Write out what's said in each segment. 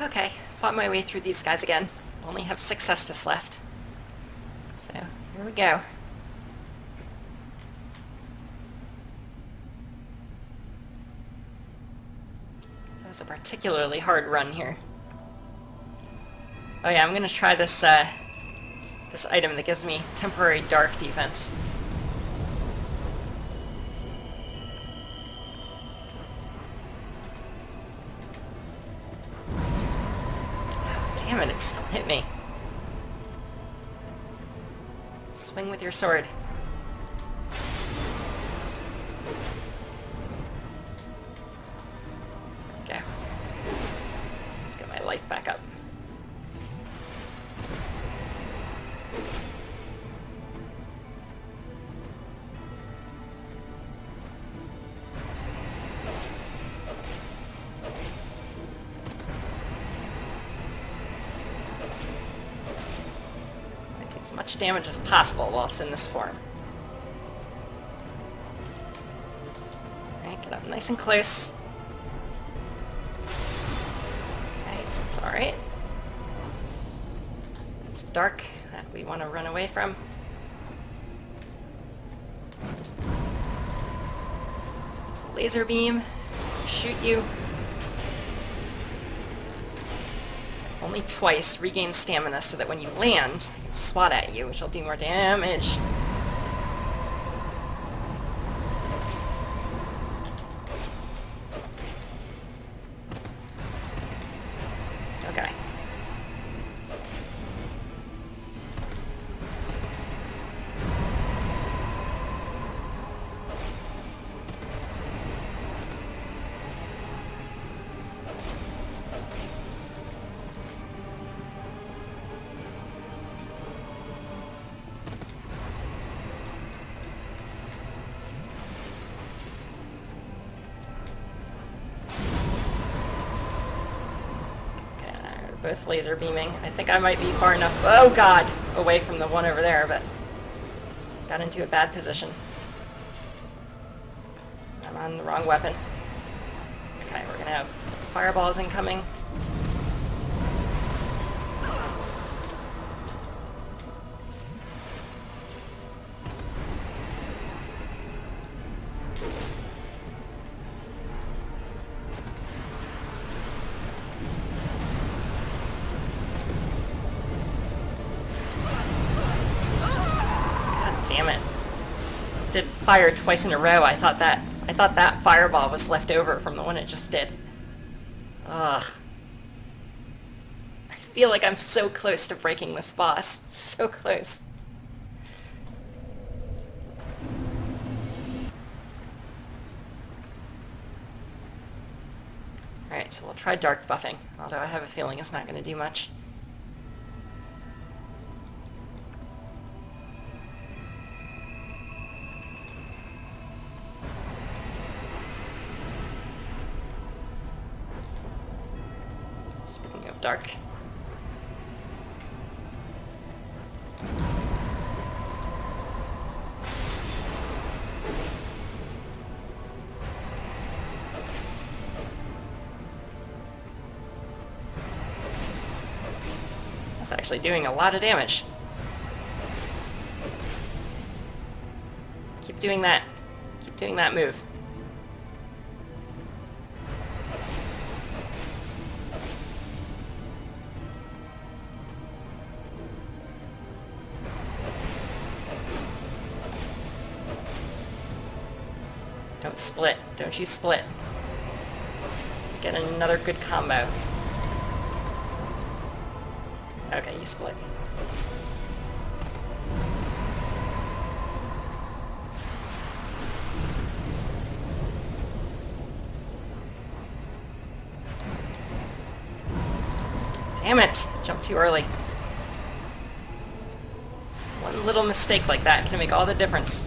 Okay, fought my way through these guys again. Only have six Estus left. So, here we go. That was a particularly hard run here. Oh yeah, I'm gonna try this, uh, this item that gives me temporary dark defense. Your sword. Damage as possible while it's in this form. Alright, get up nice and close. Okay, that's alright. It's dark that we want to run away from. It's a laser beam. Shoot you. Only twice regain stamina so that when you land, I can swat at you, which will do more damage. Laser beaming. I think I might be far enough, oh god, away from the one over there, but got into a bad position. I'm on the wrong weapon. Okay, we're gonna have fireballs incoming. Fire twice in a row. I thought that I thought that fireball was left over from the one it just did. Ugh. I feel like I'm so close to breaking this boss. So close. Alright, so we'll try dark buffing, although I have a feeling it's not going to do much. Dark. That's actually doing a lot of damage. Keep doing that. Keep doing that move. Don't split. Don't you split. Get another good combo. Okay, you split. Damn it! Jumped too early. One little mistake like that can make all the difference.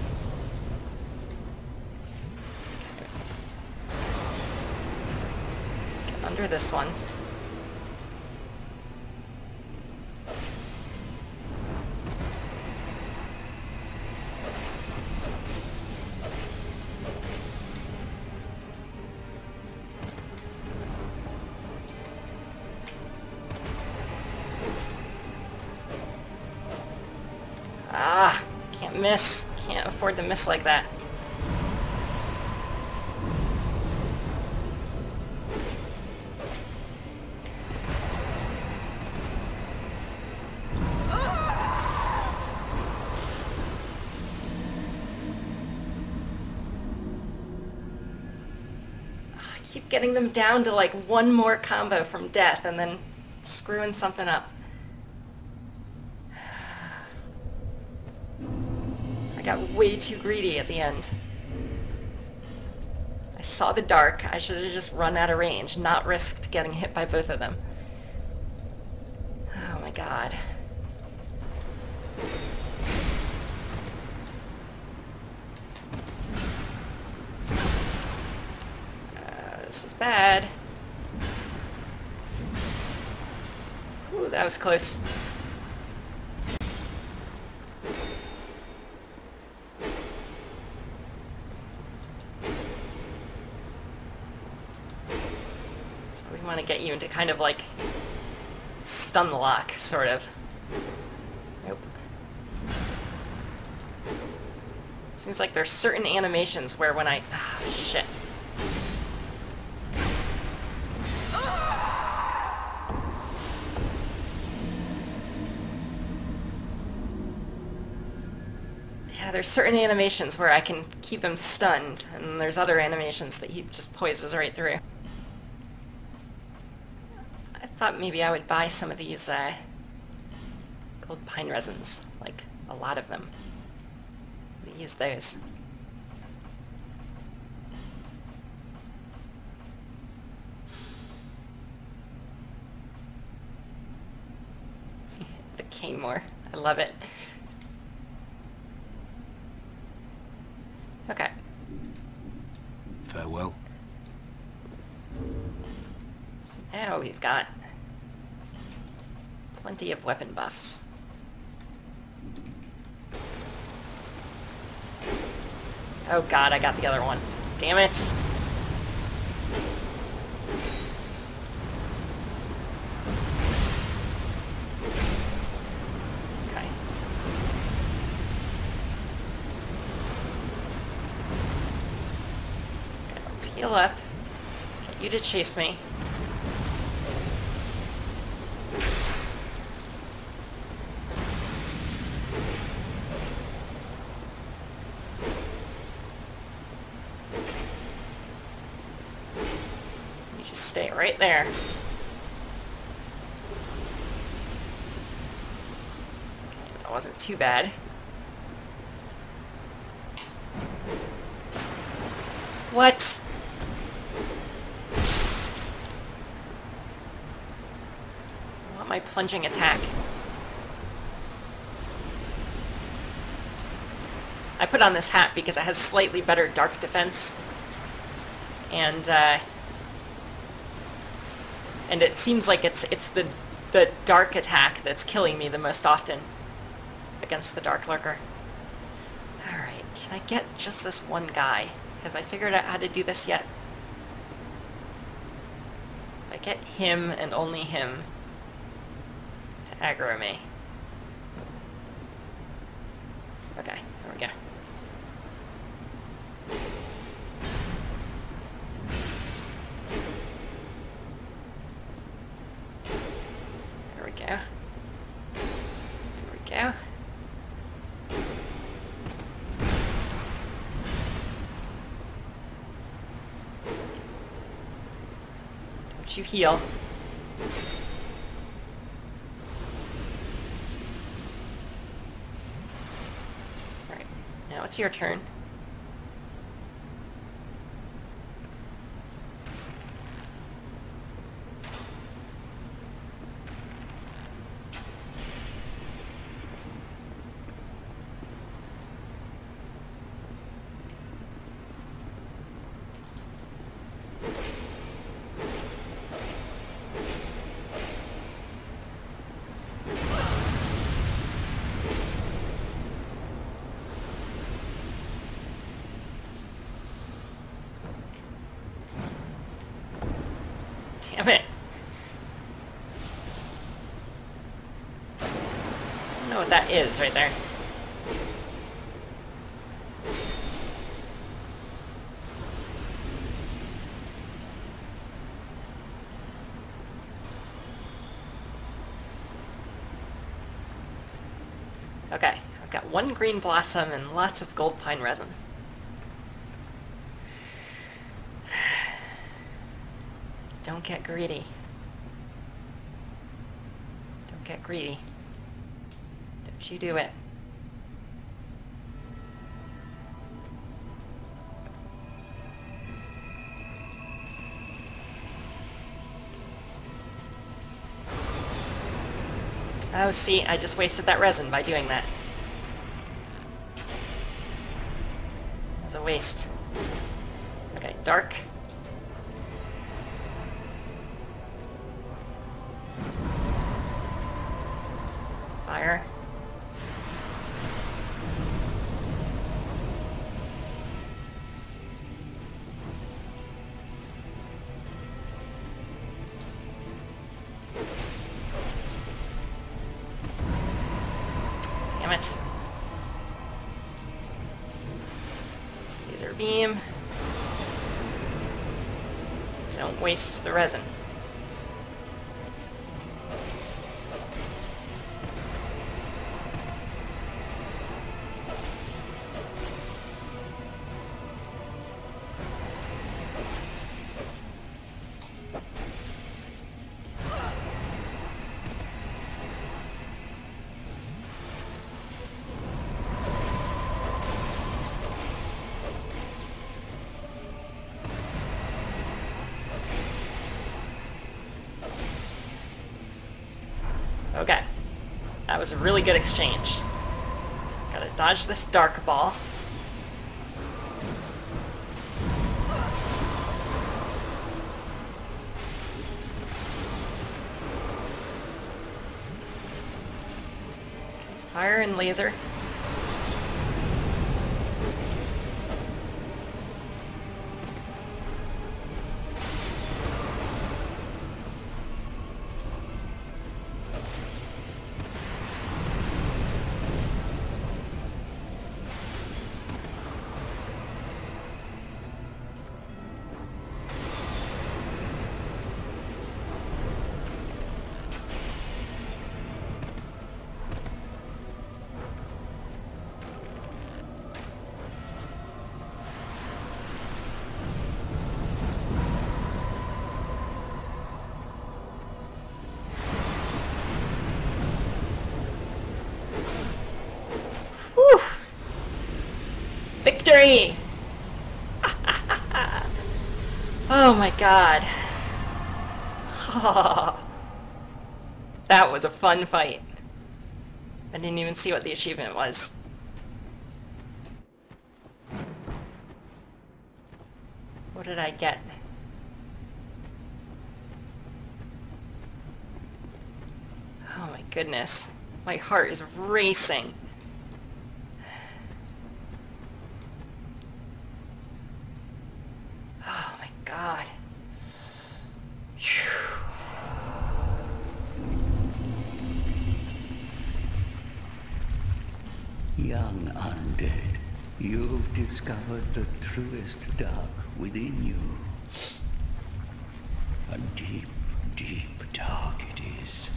under this one. Ah, can't miss. Can't afford to miss like that. Keep getting them down to like one more combo from death and then screwing something up. I got way too greedy at the end. I saw the dark. I should have just run out of range, not risked getting hit by both of them. Oh my god. Bad. Ooh, that was close. So we want to get you into kind of like stun lock, sort of. Nope. Seems like there's certain animations where when I... Ah, shit. There's certain animations where I can keep him stunned, and there's other animations that he just poises right through. I thought maybe I would buy some of these uh, gold pine resins, like a lot of them. Use those. the Canemore. I love it. Okay. Farewell. So now we've got plenty of weapon buffs. Oh god, I got the other one. Damn it. Heal up. Get you to chase me. You just stay right there. Okay, that wasn't too bad. What? I want my plunging attack. I put on this hat because it has slightly better dark defense. And, uh, and it seems like it's it's the the dark attack that's killing me the most often against the dark lurker. Alright, can I get just this one guy? Have I figured out how to do this yet? If I get him and only him to aggro me. You heal. Alright, now it's your turn. Damn it! I don't know what that is right there. Okay, I've got one green blossom and lots of gold pine resin. Get greedy. Don't get greedy. Don't you do it. Oh, see, I just wasted that resin by doing that. It's a waste. Okay, dark. Fire. Damn it. Laser beam. Don't waste the resin. Was a really good exchange. Gotta dodge this dark ball. Fire and laser. God. that was a fun fight. I didn't even see what the achievement was. What did I get? Oh my goodness. My heart is racing. Oh my god. Phew. Young undead, you've discovered the truest dark within you. A deep, deep dark it is.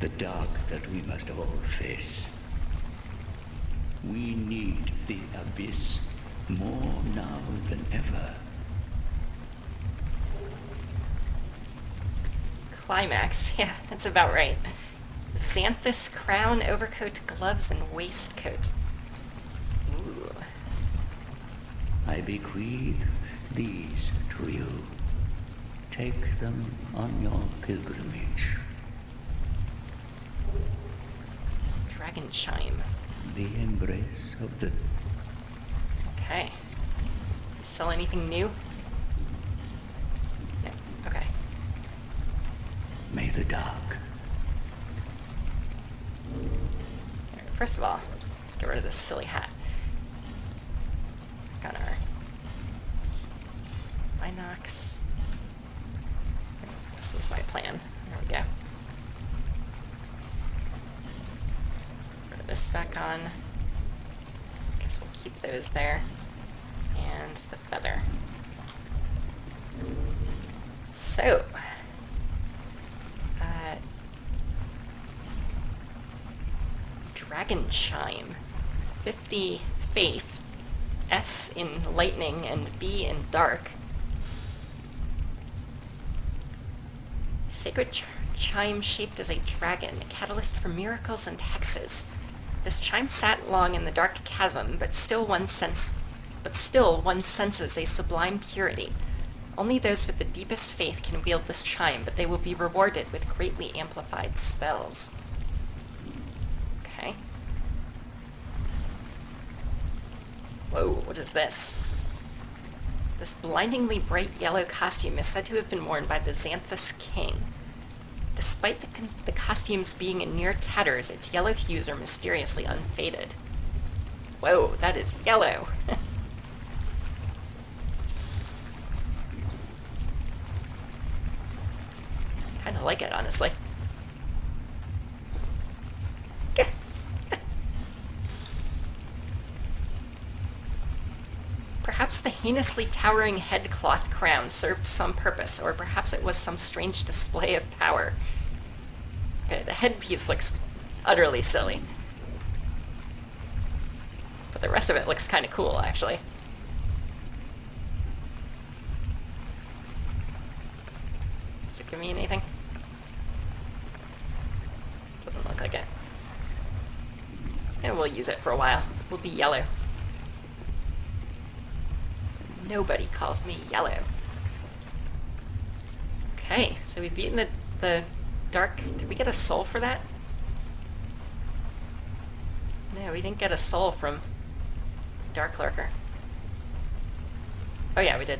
The dark that we must all face. We need the abyss more now than ever. Climax. Yeah, that's about right. Xanthous crown, overcoat, gloves, and waistcoat. Ooh. I bequeath these to you. Take them on your pilgrimage. Dragon chime. The embrace of the Okay. Sell anything new? No. Okay. May the dark Alright, First of all, let's get rid of this silly hat. Got our Binox. This was my plan. There we go. Put this back on. I Guess we'll keep those there. And the feather. So, uh, Dragon Chime. 50 Faith, S in Lightning, and B in Dark. Sacred ch- chime shaped as a dragon, a catalyst for miracles and hexes. This chime sat long in the dark chasm, but still one sense but still one senses a sublime purity. Only those with the deepest faith can wield this chime, but they will be rewarded with greatly amplified spells. Okay. Is this? This blindingly bright yellow costume is said to have been worn by the Xanthous King. Despite the, con- the costumes being in near tatters, its yellow hues are mysteriously unfaded. Whoa, that is yellow! kind of like it, honestly. Perhaps the heinously towering headcloth crown served some purpose, or perhaps it was some strange display of power. Okay, the headpiece looks utterly silly. But the rest of it looks kind of cool, actually. Does it give me anything? Doesn't look like it. And we'll use it for a while. We'll be yellow. Nobody calls me yellow. Okay, so we've beaten the, the dark... Did we get a soul for that? No, we didn't get a soul from Dark Lurker. Oh yeah, we did.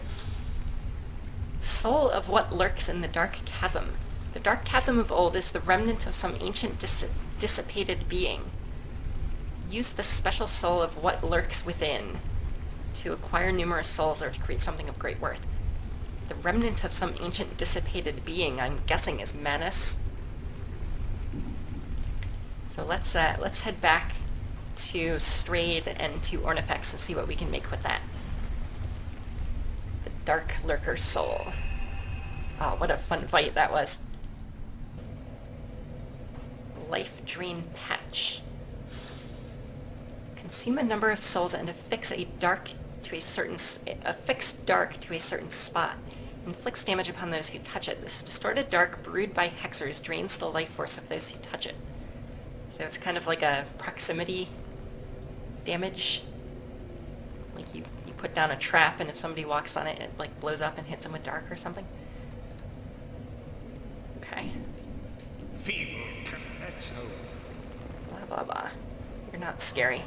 Soul of what lurks in the dark chasm. The dark chasm of old is the remnant of some ancient dis- dissipated being. Use the special soul of what lurks within to acquire numerous souls or to create something of great worth. The remnant of some ancient dissipated being, I'm guessing, is Manus. So let's uh, let's head back to Straid and to Ornifex and see what we can make with that. The Dark Lurker Soul. Oh, what a fun fight that was. Life Drain Patch. Consume a number of souls and affix a dark to a certain affix dark to a certain spot. Inflicts damage upon those who touch it. This distorted dark brewed by hexers drains the life force of those who touch it. So it's kind of like a proximity damage. Like you, you put down a trap and if somebody walks on it, it like blows up and hits them with dark or something. Okay. Feeble Blah blah blah. You're not scary.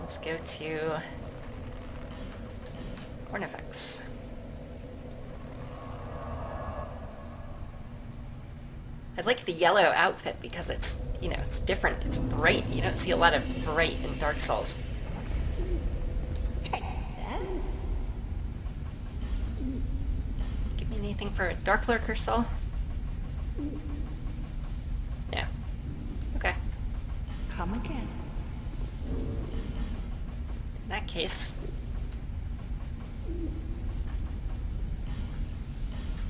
Let's go to Ornifex. I like the yellow outfit because it's, you know, it's different. It's bright. You don't see a lot of bright in Dark Souls. Give me anything for a Dark Lurker soul? No. Okay. Come again. In that case...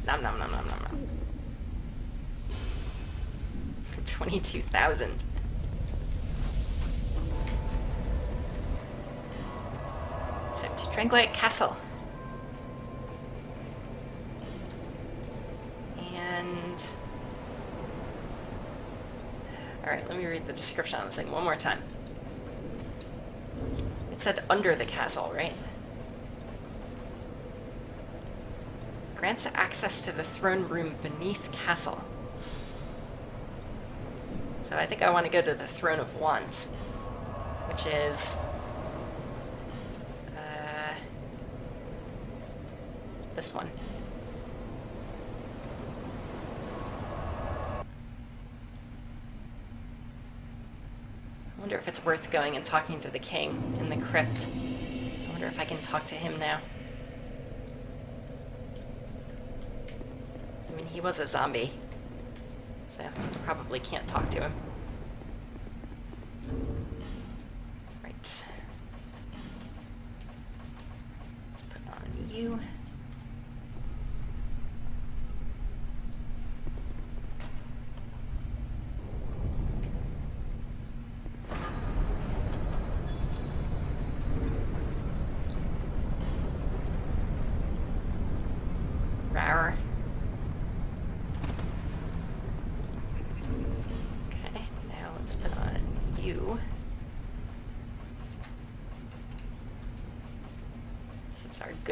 Nom nom nom nom nom nom. 22,000. So to Drangleic Castle. And... Alright, let me read the description on this thing one more time. It said under the castle, right? Grants access to the throne room beneath castle. So I think I want to go to the Throne of Want, which is uh, this one. I wonder if it's worth going and talking to the king in the crypt. I wonder if I can talk to him now. I mean, he was a zombie, so I probably can't talk to him. Right. Let's put on you.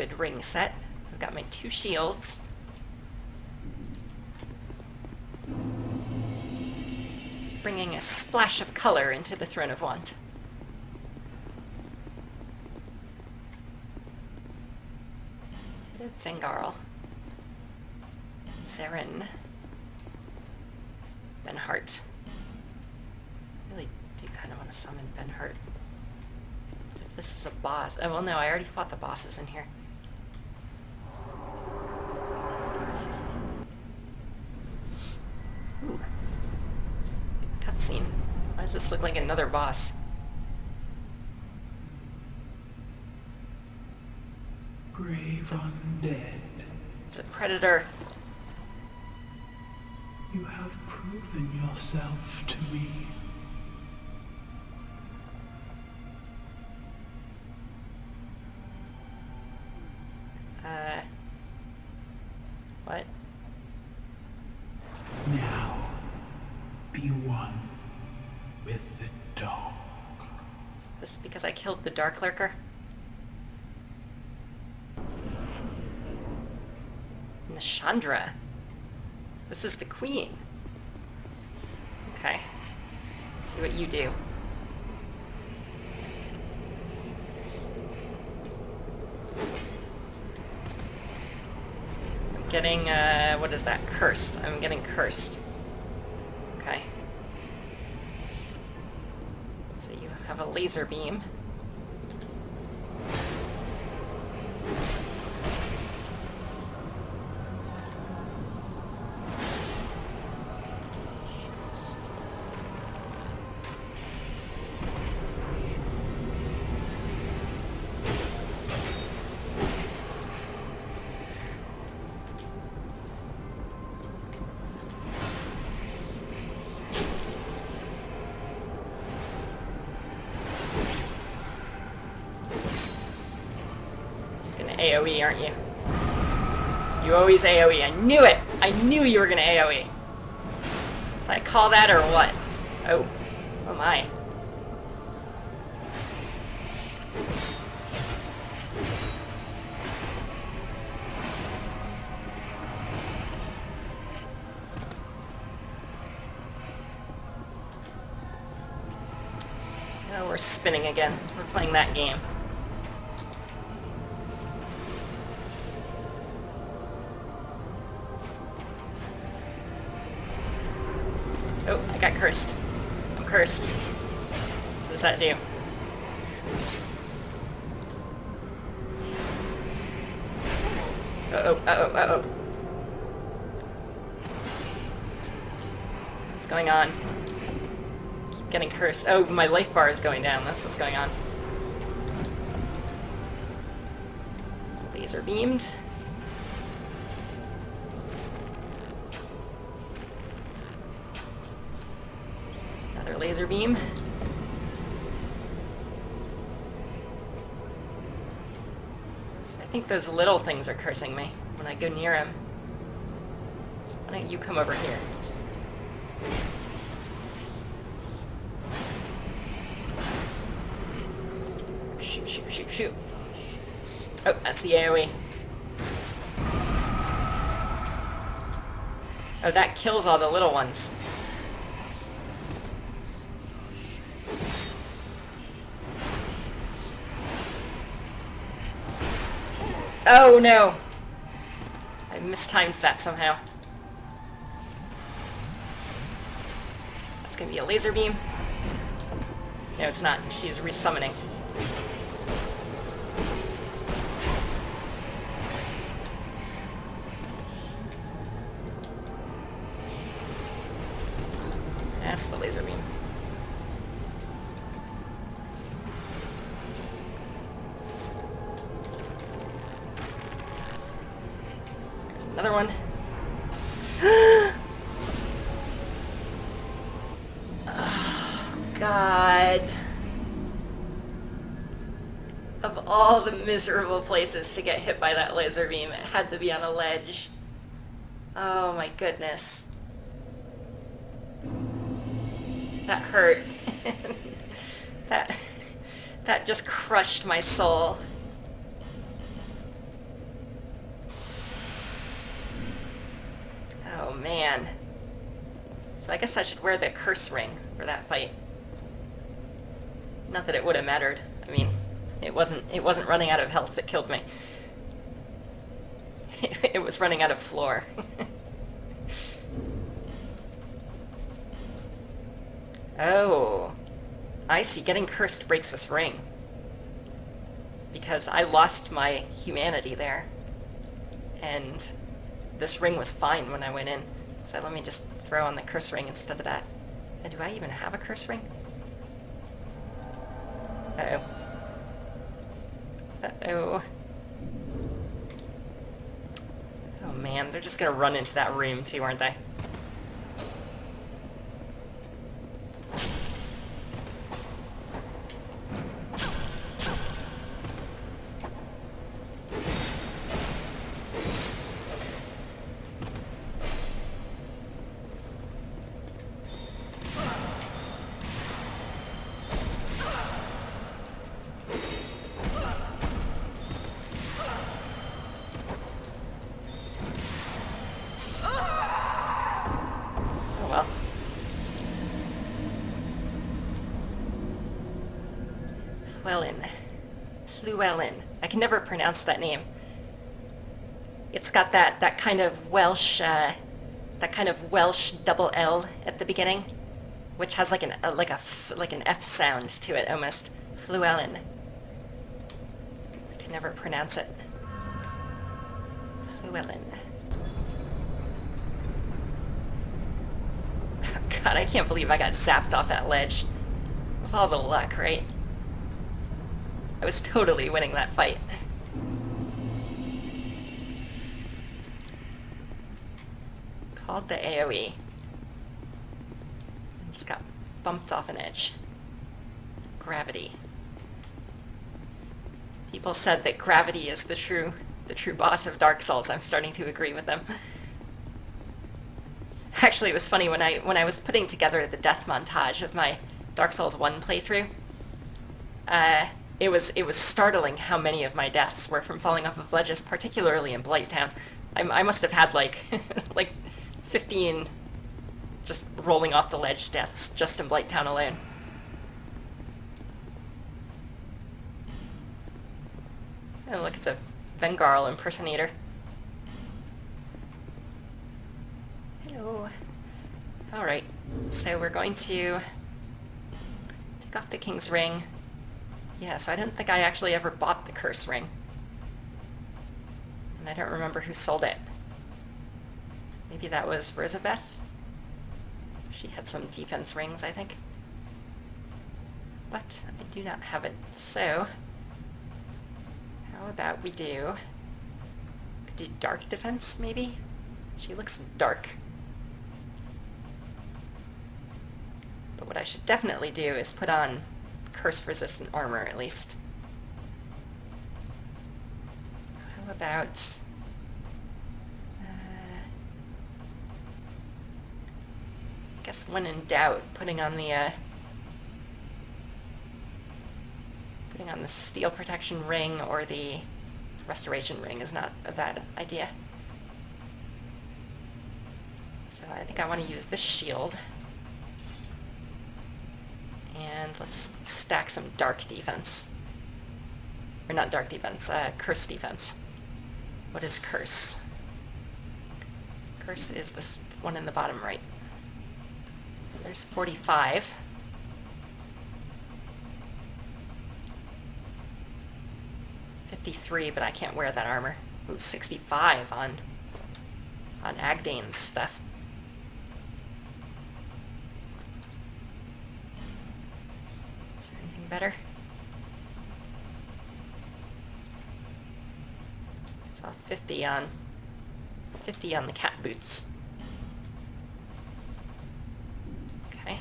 Good ring set. I've got my two shields. Bringing a splash of color into the Throne of Want. Hidden Vengarl. Saren. Benhart. really do kind of want to summon Benhart. If this is a boss. Oh, well, no, I already fought the bosses in here. Ooh. Cutscene. Why does this look like another boss? Brave undead, It's a predator. you have proven yourself to me. Because I killed the Dark Lurker? Nashandra. This is the queen. Okay. See what you do. I'm getting, uh, what is that? Cursed. I'm getting cursed. Okay. Have a laser beam. Always AoE. I knew it! I knew you were gonna AoE. Did I call that or what? Oh. Oh my. Oh, we're spinning again. We're playing that game. That do? Uh-oh, uh-oh, uh-oh. What's going on? Keep getting cursed. Oh, my life bar is going down. That's what's going on. Laser beamed. Another laser beam. So I think those little things are cursing me when I go near him. Why don't you come over here? Shoot, shoot, shoot, shoot. Oh, that's the AoE. Oh, that kills all the little ones. Oh no! I mistimed that somehow. That's gonna be a laser beam. No, it's not. She's resummoning. Miserable places to get hit by that laser beam, it had to be on a ledge. Oh my goodness. That hurt. that that just crushed my soul. So I guess I should wear the curse ring for that fight. Not that it would have mattered. I mean, it wasn't running out of health that killed me. it was running out of floor. oh. I see. Getting cursed breaks this ring. Because I lost my humanity there. And this ring was fine when I went in. So let me just throw on the curse ring instead of that. And do I even have a curse ring? Uh-oh. Uh-oh. Oh man, they're just gonna run into that room too, aren't they? Never pronounce that name. It's got that, that kind of Welsh, uh, that kind of Welsh double L at the beginning, which has like an uh, like a f, like an F sound to it almost. Llewellyn. I can never pronounce it. Llewellyn. God, I can't believe I got zapped off that ledge. With all the luck, right? I was totally winning that fight. Called the AoE. Just got bumped off an edge. Gravity. People said that gravity is the true the true boss of Dark Souls. I'm starting to agree with them. Actually, it was funny when I when I was putting together the death montage of my Dark Souls 1 playthrough. Uh, it was it was startling how many of my deaths were from falling off of ledges, particularly in Blighttown. I, I must have had like like 15 just rolling off the ledge deaths just in Blighttown alone. Oh look, it's a Vengarl impersonator. Hello. Alright, so we're going to take off the King's Ring. Yes, I don't think I actually ever bought the Curse Ring. And I don't remember who sold it. Maybe that was Rosabeth? She had some defense rings, I think. But I do not have it, so... How about we do... Could do dark defense, maybe? She looks dark. But what I should definitely do is put on curse-resistant armor, at least. So how about... Uh, I guess when in doubt, putting on the... Uh, putting on the steel protection ring or the restoration ring is not a bad idea. So I think I want to use this shield. And let's stack some dark defense. Or not dark defense, uh, curse defense. What is curse? Curse is this one in the bottom right. There's 45. Fifty-three, but I can't wear that armor. Ooh, 65 on on Agdayne's stuff. Is there anything better? Saw 50 on 50 on the cat boots. Okay.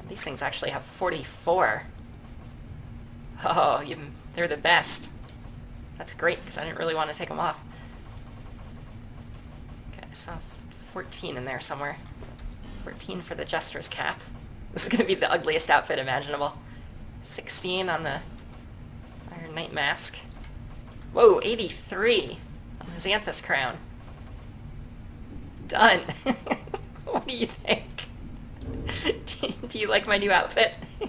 And these things actually have 44. Oh, you, they're the best. That's great, because I didn't really want to take them off. Okay, I saw 14 in there somewhere. 14 for the Jester's cap. This is going to be the ugliest outfit imaginable. 16 on the Iron Knight mask. Whoa, 83 on the Xanthous crown. done. what do you think? do you like my new outfit?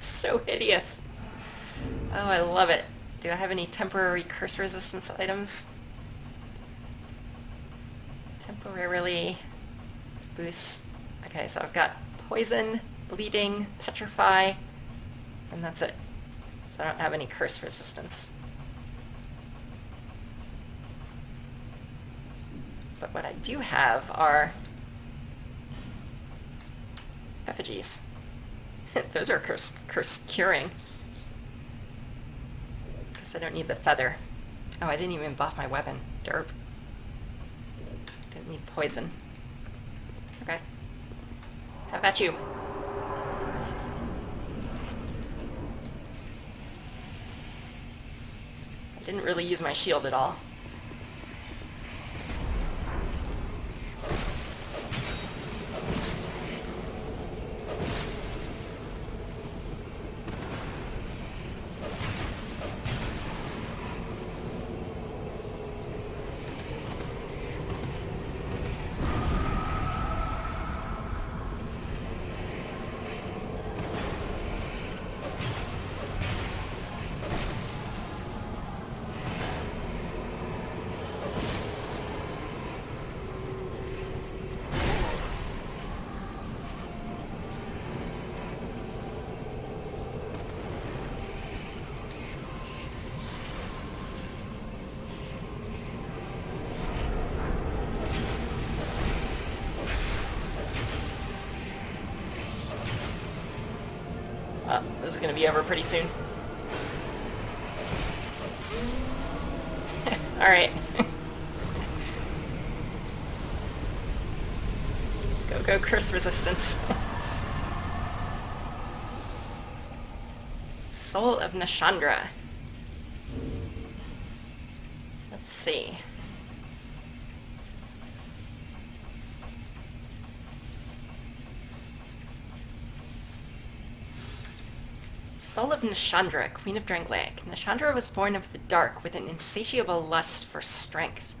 so hideous. Oh, I love it. Do I have any temporary curse resistance items? Temporarily boost. Okay, so I've got poison, bleeding, petrify, and that's it. So I don't have any curse resistance. But what I do have are effigies. Those are curse, curse curing. Guess I don't need the feather. Oh, I didn't even buff my weapon. Derp. Didn't need poison. Okay. How about you? I didn't really use my shield at all. Is gonna be over pretty soon. Alright. go, go, curse resistance. Soul of Nashandra. Let's see. Soul of Nashandra, Queen of Drangleic. Nashandra was born of the dark with an insatiable lust for strength.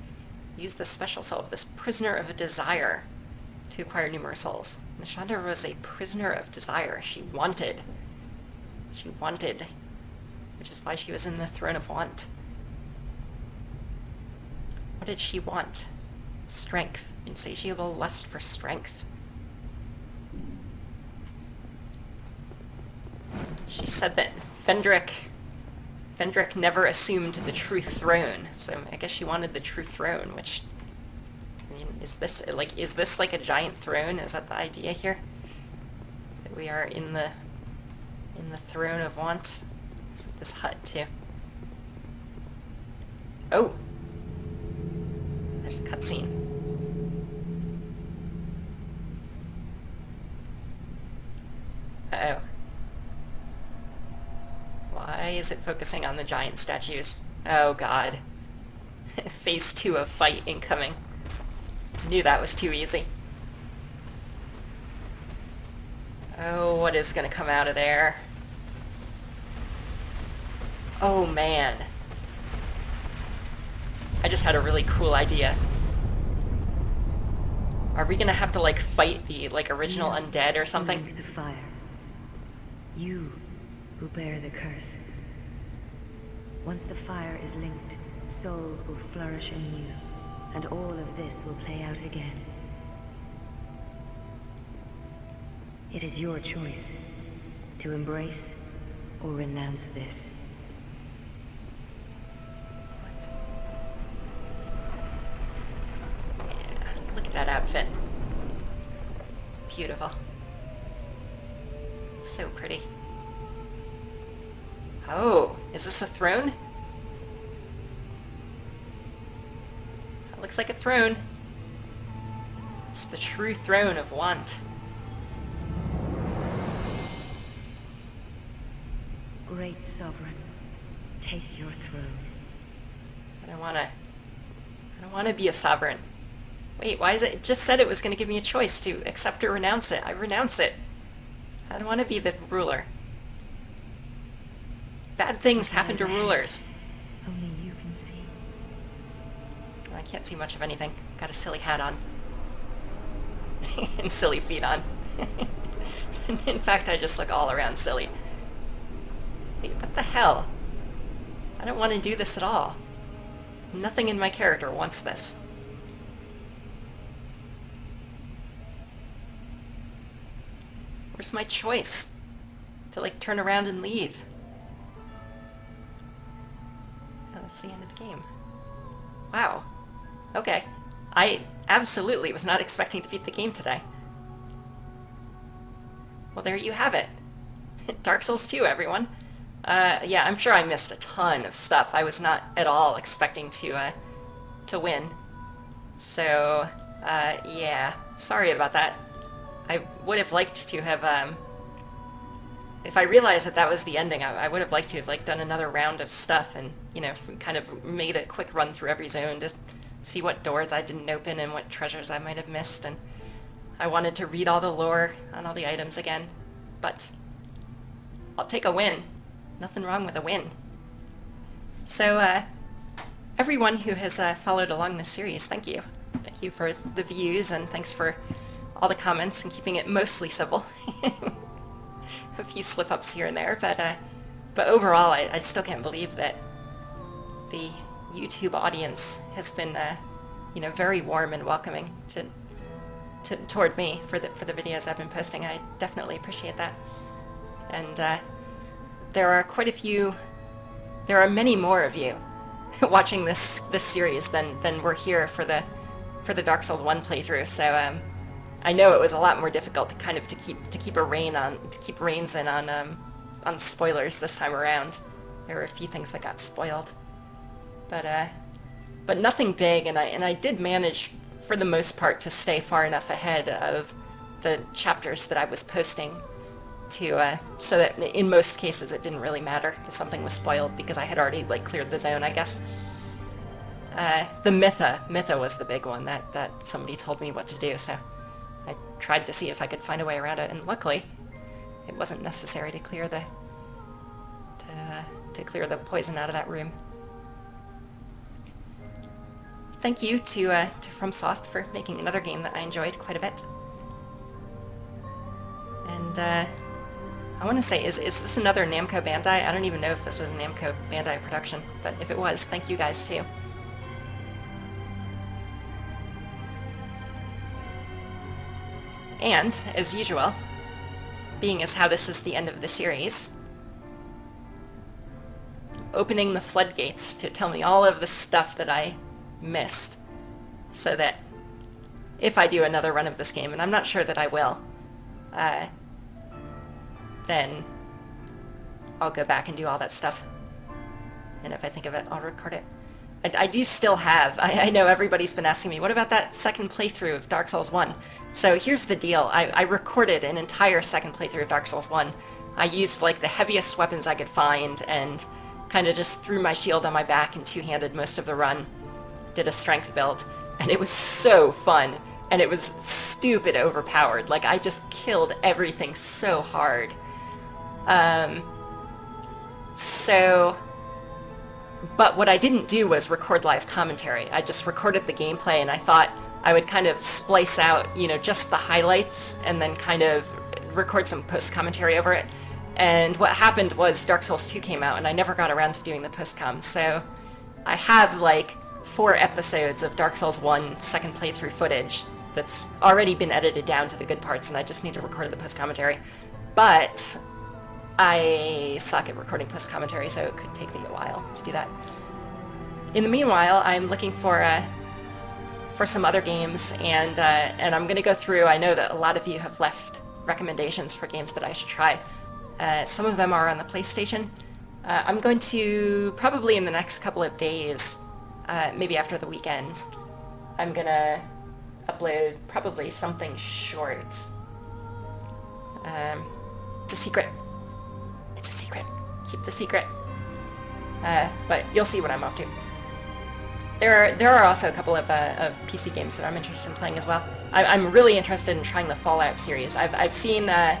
Use the special soul of this prisoner of a desire to acquire numerous souls. Nashandra was a prisoner of desire. She wanted. She wanted. Which is why she was in the throne of want. What did she want? Strength. Insatiable lust for strength. She said that Vendrick, Vendrick never assumed the true throne. So I guess she wanted the true throne, which, I mean, is this like is this like a giant throne? Is that the idea here? That we are in the in the throne of want. Is this hut too? Oh, there's a cutscene. Uh oh. Why is it focusing on the giant statues? Oh god. Phase 2 of fight incoming. Knew that was too easy. Oh, what is gonna come out of there? Oh man. I just had a really cool idea. Are we gonna have to like fight the like original undead or something? The fire. You who bear the curse. Once the fire is linked, souls will flourish anew, and all of this will play out again. It is your choice to embrace or renounce this. Look at that outfit. It's beautiful. So pretty. Oh, is this a throne? That looks like a throne. It's the true throne of want. Great sovereign, take your throne. I don't wanna... I don't wanna be a sovereign. Wait, why is it... It just said it was gonna give me a choice to accept or renounce it. I renounce it. I don't wanna be the ruler. Bad things happen to rulers. Only you can see. I can't see much of anything. Got a silly hat on. and silly feet on. In fact, I just look all around silly. Wait, what the hell? I don't want to do this at all. Nothing in my character wants this. Where's my choice? To like turn around and leave. That's the end of the game. Wow. Okay. I absolutely was not expecting to beat the game today. Well, there you have it. Dark Souls 2, everyone. Uh, yeah, I'm sure I missed a ton of stuff. I was not at all expecting to, uh, to win. So, uh, yeah. Sorry about that. I would have liked to have, um... If I realized that that was the ending, I, I would have liked to have, like, done another round of stuff and, you know, kind of made a quick run through every zone to see what doors I didn't open and what treasures I might have missed, and I wanted to read all the lore on all the items again. But I'll take a win. Nothing wrong with a win. So, uh, everyone who has uh, followed along this series, thank you. Thank you for the views, and thanks for all the comments and keeping it mostly civil. a few slip-ups here and there, but uh, but overall, I, I still can't believe that the YouTube audience has been, uh, you know, very warm and welcoming to, to toward me for the for the videos I've been posting. I definitely appreciate that, and uh, there are quite a few. There are many more of you watching this this series than than were here for the for the Dark Souls One playthrough. So um, I know it was a lot more difficult to kind of to keep to keep a rein on to keep reins in on um, on spoilers this time around. There were a few things that got spoiled, but uh, but nothing big, and I and I did manage for the most part to stay far enough ahead of the chapters that I was posting to uh, so that in most cases it didn't really matter if something was spoiled because I had already like cleared the zone, I guess. Uh, the Mytha, Mytha was the big one that that somebody told me what to do, so. I tried to see if I could find a way around it, and luckily, it wasn't necessary to clear the to, uh, to clear the poison out of that room. Thank you to uh, to FromSoft for making another game that I enjoyed quite a bit. And uh, I want to say, is is this another Namco Bandai? I don't even know if this was a Namco Bandai production, but if it was, thank you guys too. And, as usual, being as how this is the end of the series, opening the floodgates to tell me all of the stuff that I missed, so that if I do another run of this game, and I'm not sure that I will, uh, then I'll go back and do all that stuff. And if I think of it, I'll record it. I, I do still have, I, I, know everybody's been asking me, what about that second playthrough of Dark Souls 1? So here's the deal. I, I recorded an entire second playthrough of Dark Souls 1. I used like the heaviest weapons I could find and kind of just threw my shield on my back and two-handed most of the run. Did a strength build. And it was so fun. And it was stupid overpowered. Like I just killed everything so hard. Um, so but what I didn't do was record live commentary. I just recorded the gameplay and I thought I would kind of splice out, you know, just the highlights and then kind of record some post-commentary over it. And what happened was Dark Souls 2 came out and I never got around to doing the post-com. So I have like four episodes of Dark Souls 1 second playthrough footage that's already been edited down to the good parts and I just need to record the post-commentary. But I suck at recording post-commentary, so it could take me a while to do that. In the meanwhile, I'm looking for uh, for some other games, and uh, and I'm going to go through. I know that a lot of you have left recommendations for games that I should try. Uh, some of them are on the PlayStation. Uh, I'm going to probably in the next couple of days, uh, maybe after the weekend, I'm to upload probably something short. Um, it's a secret It's a secret. keep the secret. Uh, but you'll see what I'm up to. There are there are also a couple of, uh, of PC games that I'm interested in playing as well. I, am really interested in trying the Fallout series. I've I've seen uh,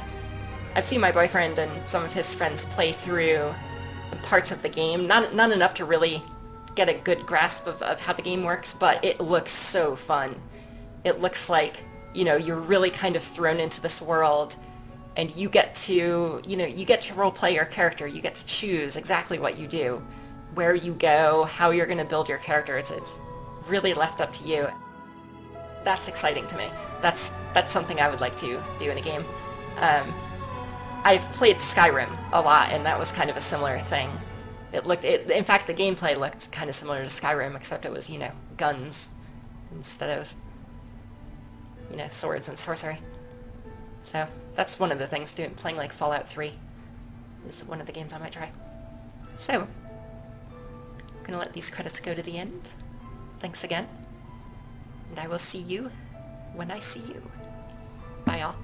I've seen my boyfriend and some of his friends play through parts of the game. Not not enough to really get a good grasp of, of how the game works, but it looks so fun. It looks like, you know, you're really kind of thrown into this world and you get to, you know, you get to role play your character. You get to choose exactly what you do, where you go, how you're going to build your character. It's, it's really left up to you. That's exciting to me. That's, that's something I would like to do in a game. Um, I've played Skyrim a lot, and that was kind of a similar thing. It looked, it, in fact, the gameplay looked kind of similar to Skyrim, except it was, you know, guns instead of, you know, swords and sorcery. So that's one of the things doing playing like Fallout 3 is one of the games I might try. So, I'm gonna let these credits go to the end. Thanks again. And I will see you when I see you. Bye all.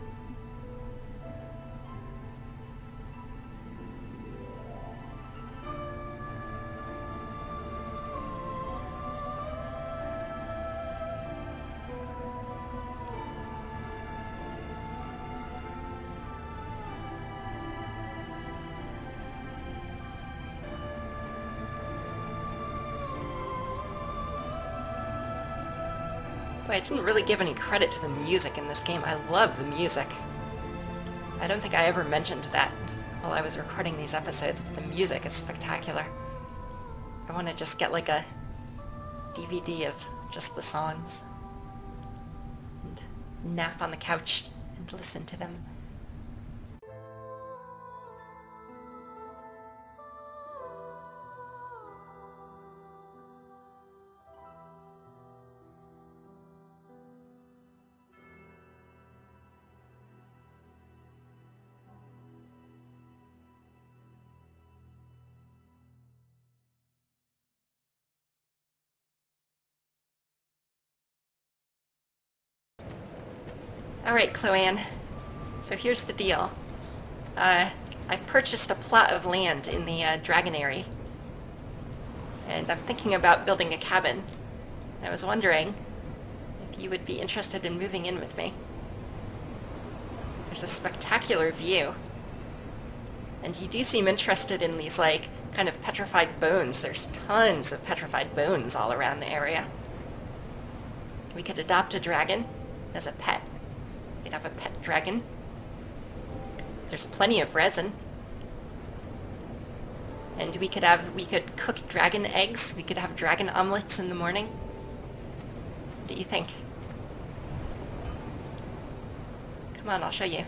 I didn't really give any credit to the music in this game. I love the music. I don't think I ever mentioned that while I was recording these episodes, but the music is spectacular. I want to just get like a DVD of just the songs and nap on the couch and listen to them. Alright, Chloanna. So here's the deal. Uh, I've purchased a plot of land in the uh, Dragon Aerie. And I'm thinking about building a cabin. I was wondering if you would be interested in moving in with me. There's a spectacular view. And you do seem interested in these, like, kind of petrified bones. There's tons of petrified bones all around the area. We could adopt a dragon as a pet. We'd have a pet dragon. There's plenty of resin. And we could have, we could cook dragon eggs. We could have dragon omelets in the morning. What do you think? Come on, I'll show you.